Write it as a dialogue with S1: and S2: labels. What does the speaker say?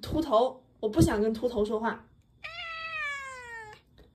S1: 秃头我不想跟秃头说话。